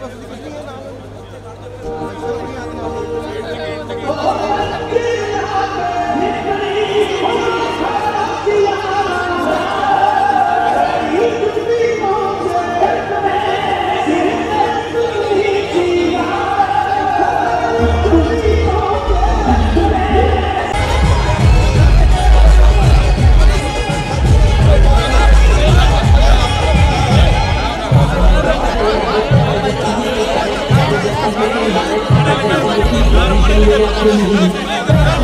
것은 Thank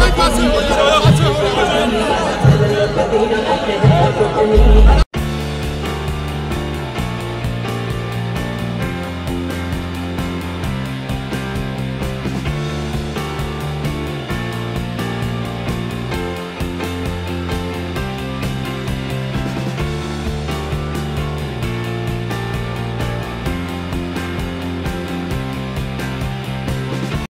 you.